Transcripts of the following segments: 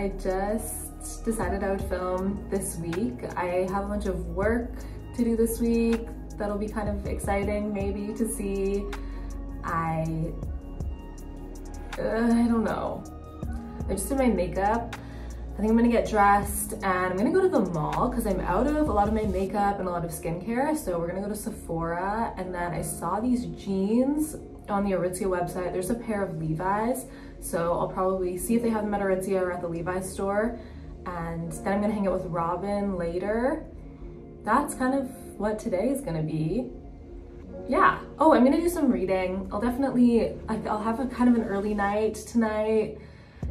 I just decided I would film this week. I have a bunch of work to do this week. That'll be kind of exciting maybe to see. I, uh, I don't know. I just did my makeup. I think I'm gonna get dressed and I'm gonna go to the mall because I'm out of a lot of my makeup and a lot of skincare. So we're gonna go to Sephora and then I saw these jeans on the Aritzia website. There's a pair of Levi's. So I'll probably see if they have them at Aritzia or at the Levi's store. And then I'm gonna hang out with Robin later. That's kind of what today is gonna be. Yeah. Oh, I'm gonna do some reading. I'll definitely, I'll have a kind of an early night tonight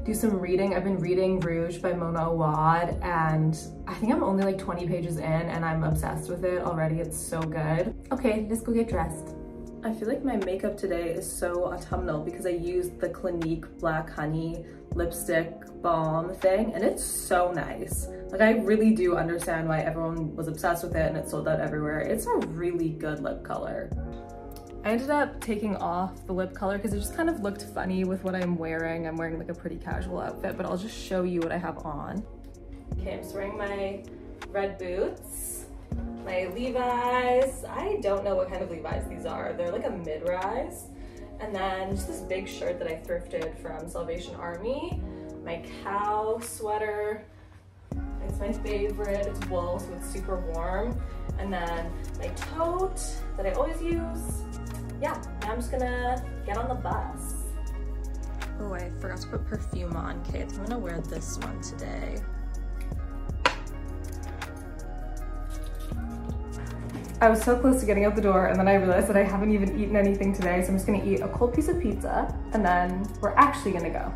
do some reading. I've been reading Rouge by Mona Awad and I think I'm only like 20 pages in and I'm obsessed with it already. It's so good. Okay, let's go get dressed. I feel like my makeup today is so autumnal because I used the Clinique Black Honey lipstick balm thing and it's so nice. Like I really do understand why everyone was obsessed with it and it sold out everywhere. It's a really good lip color. I ended up taking off the lip color because it just kind of looked funny with what I'm wearing. I'm wearing like a pretty casual outfit, but I'll just show you what I have on. Okay, I'm just wearing my red boots, my Levi's. I don't know what kind of Levi's these are. They're like a mid-rise. And then just this big shirt that I thrifted from Salvation Army, my cow sweater. It's my favorite, it's wool, so it's super warm. And then my tote that I always use, yeah, I'm just gonna get on the bus. Oh, I forgot to put perfume on. Okay, I'm gonna wear this one today. I was so close to getting out the door and then I realized that I haven't even eaten anything today. So I'm just gonna eat a cold piece of pizza and then we're actually gonna go.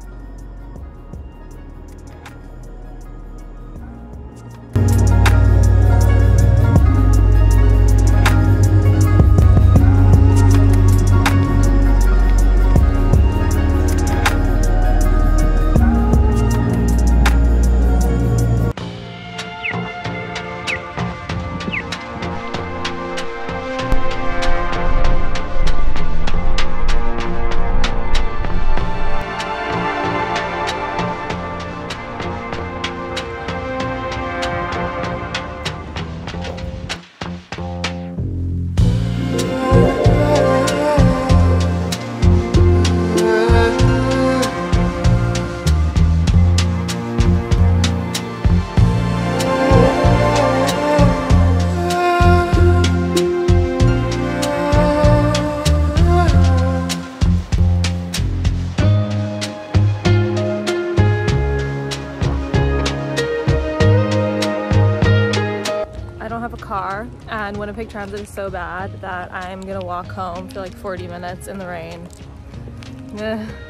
And Winnipeg Transit is so bad that I'm gonna walk home for like 40 minutes in the rain.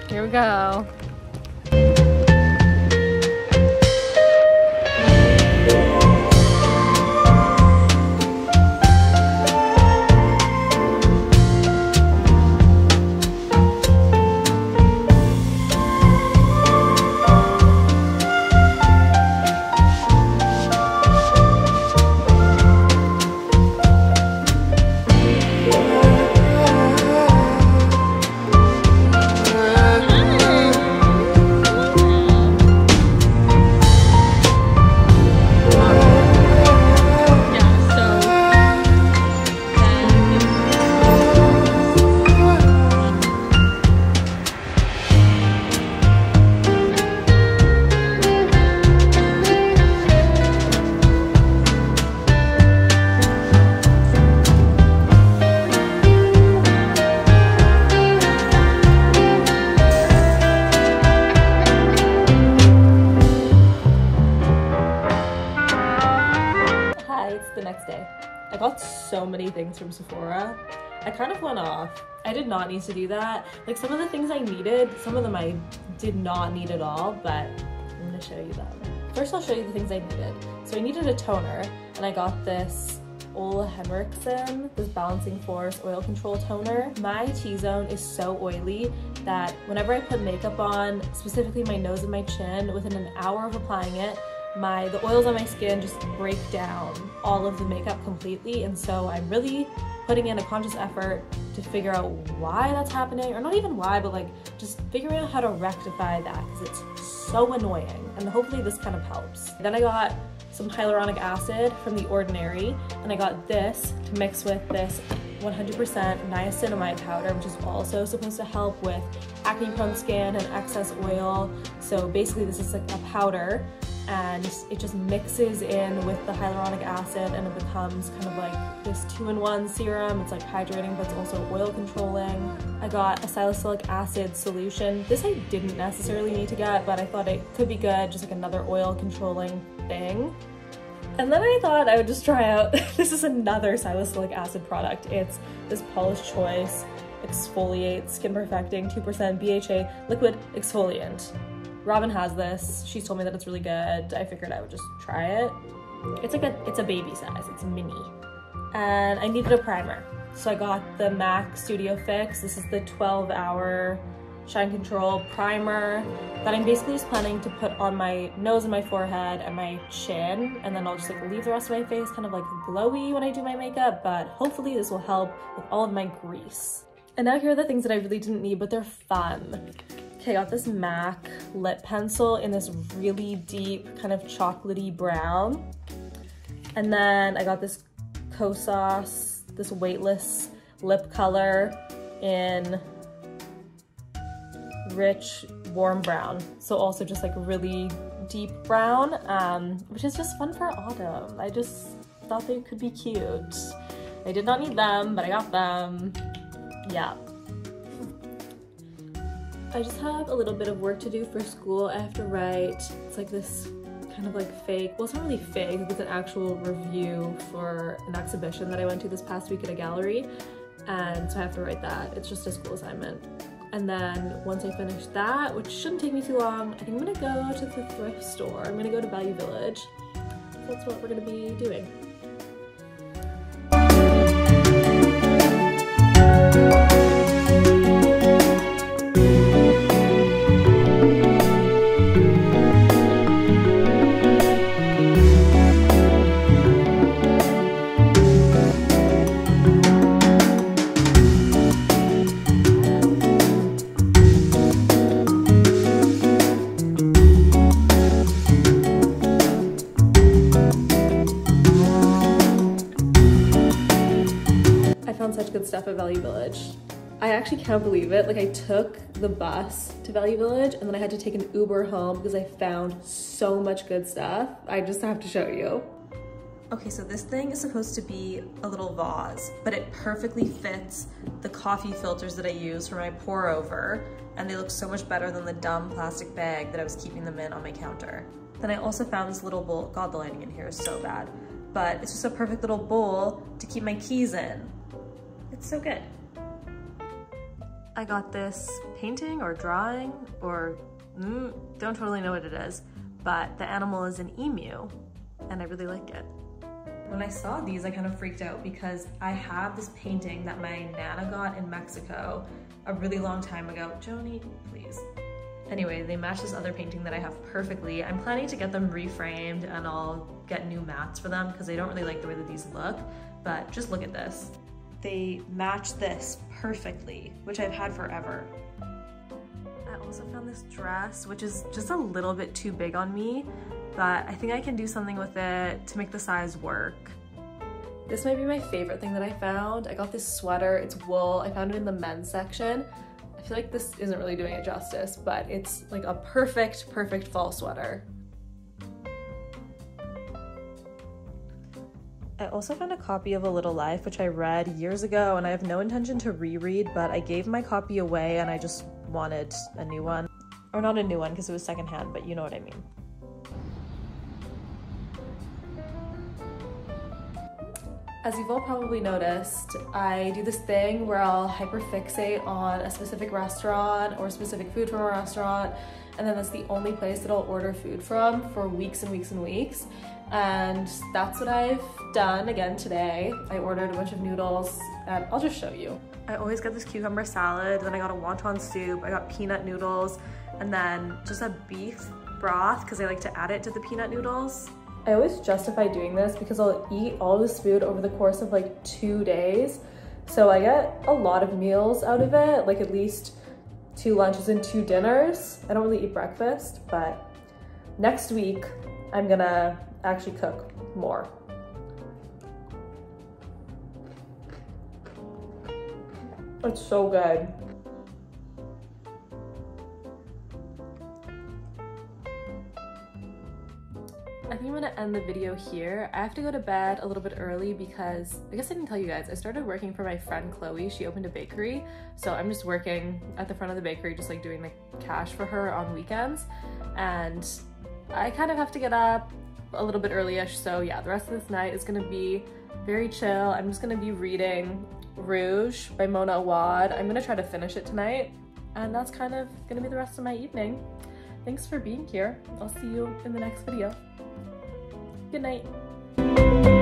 here we go. Things from Sephora. I kind of went off. I did not need to do that. Like some of the things I needed, some of them I did not need at all, but I'm gonna show you them. First I'll show you the things I needed. So I needed a toner and I got this Ole Henriksen, this Balancing Force Oil Control Toner. My T-zone is so oily that whenever I put makeup on, specifically my nose and my chin, within an hour of applying it, my the oils on my skin just break down all of the makeup completely and so I'm really putting in a conscious effort to figure out why that's happening, or not even why, but like just figuring out how to rectify that because it's so annoying. And hopefully this kind of helps. Then I got some hyaluronic acid from The Ordinary, and I got this to mix with this 100% niacinamide powder, which is also supposed to help with acne prone skin and excess oil. So basically this is like a powder and it just mixes in with the hyaluronic acid and it becomes kind of like this two-in-one serum. It's like hydrating but it's also oil controlling. I got a salicylic acid solution. This I didn't necessarily need to get but I thought it could be good, just like another oil controlling thing. And then I thought I would just try out, this is another salicylic acid product. It's this Paula's Choice Exfoliate Skin Perfecting 2% BHA Liquid Exfoliant. Robin has this. She's told me that it's really good. I figured I would just try it. It's like a, it's a baby size, it's mini. And I needed a primer. So I got the MAC Studio Fix. This is the 12 hour shine control primer that I'm basically just planning to put on my nose and my forehead and my chin and then I'll just like leave the rest of my face kind of like glowy when I do my makeup but hopefully this will help with all of my grease. And now here are the things that I really didn't need but they're fun. Okay, I got this MAC lip pencil in this really deep kind of chocolatey brown. And then I got this Kosas, this weightless lip color in rich warm brown. So also just like really deep brown, um, which is just fun for autumn. I just thought they could be cute. I did not need them, but I got them. Yeah. I just have a little bit of work to do for school. I have to write, it's like this kind of like fake, well it's not really fake, it's an actual review for an exhibition that I went to this past week at a gallery. And so I have to write that. It's just a school assignment. And then once I finish that, which shouldn't take me too long, I think I'm gonna go to the thrift store. I'm gonna go to Value Village. That's what we're gonna be doing. Stuff at Value Village. I actually can't believe it. Like I took the bus to Value Village and then I had to take an Uber home because I found so much good stuff. I just have to show you. Okay, so this thing is supposed to be a little vase, but it perfectly fits the coffee filters that I use for my pour over, and they look so much better than the dumb plastic bag that I was keeping them in on my counter. Then I also found this little bowl, God, the lighting in here is so bad, but it's just a perfect little bowl to keep my keys in. So good. I got this painting or drawing or mm, don't totally know what it is, but the animal is an emu and I really like it. When I saw these, I kind of freaked out because I have this painting that my Nana got in Mexico a really long time ago. Joni, please. Anyway, they match this other painting that I have perfectly. I'm planning to get them reframed and I'll get new mats for them because I don't really like the way that these look, but just look at this they match this perfectly, which I've had forever. I also found this dress, which is just a little bit too big on me, but I think I can do something with it to make the size work. This might be my favorite thing that I found. I got this sweater, it's wool. I found it in the men's section. I feel like this isn't really doing it justice, but it's like a perfect, perfect fall sweater. I also found a copy of A Little Life, which I read years ago, and I have no intention to reread, but I gave my copy away and I just wanted a new one. Or not a new one because it was secondhand, but you know what I mean. As you've all probably noticed, I do this thing where I'll hyperfixate on a specific restaurant or specific food from a restaurant, and then that's the only place that I'll order food from for weeks and weeks and weeks. And that's what I've done again today. I ordered a bunch of noodles and I'll just show you. I always get this cucumber salad, then I got a wonton soup, I got peanut noodles, and then just a beef broth because I like to add it to the peanut noodles. I always justify doing this because I'll eat all this food over the course of like two days. So I get a lot of meals out of it, like at least two lunches and two dinners. I don't really eat breakfast, but next week I'm gonna actually cook more. It's so good. I think I'm gonna end the video here. I have to go to bed a little bit early because I guess I didn't tell you guys, I started working for my friend Chloe. She opened a bakery. So I'm just working at the front of the bakery, just like doing the cash for her on weekends. And I kind of have to get up a little bit early-ish. So yeah, the rest of this night is gonna be very chill. I'm just gonna be reading Rouge by Mona Awad. I'm gonna try to finish it tonight. And that's kind of gonna be the rest of my evening. Thanks for being here. I'll see you in the next video. Good night.